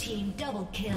team double kill.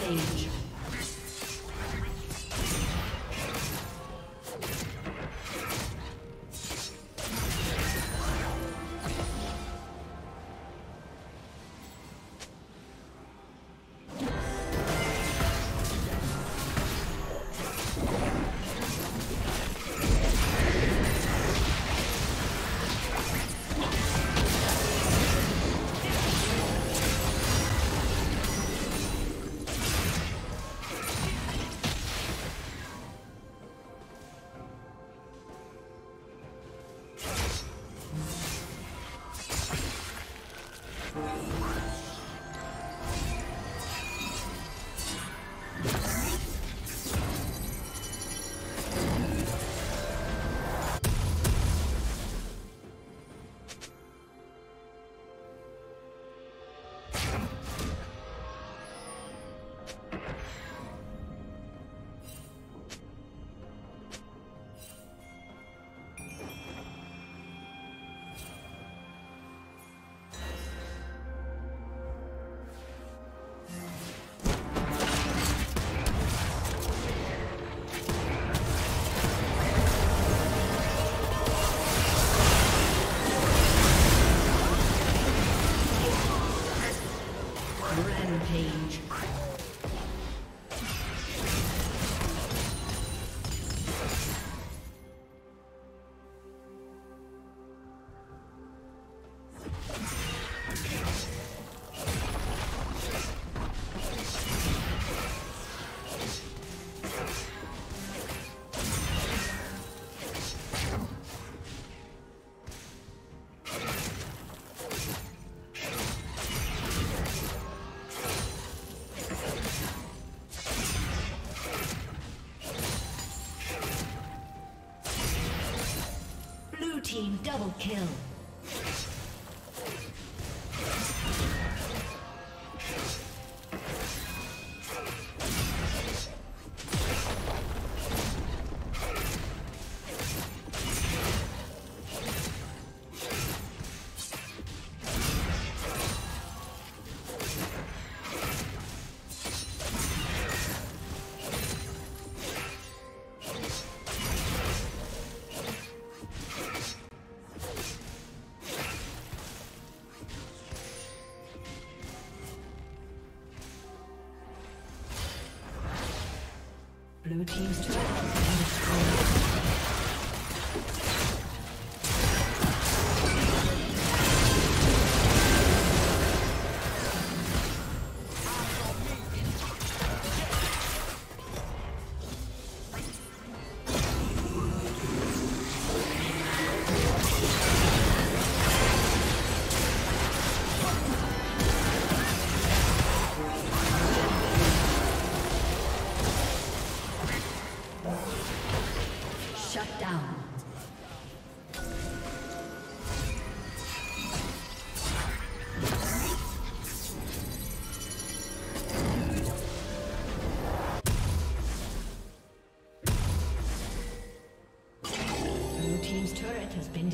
Double kill.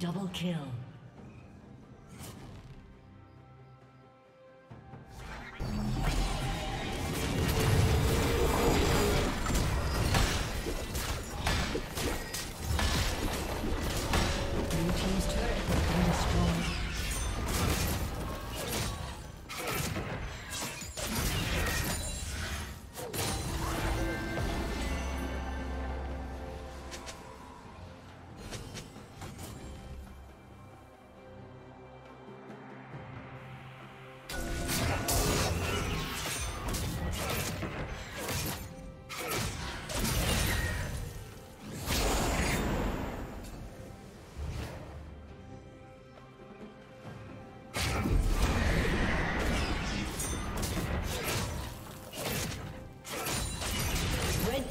Double kill.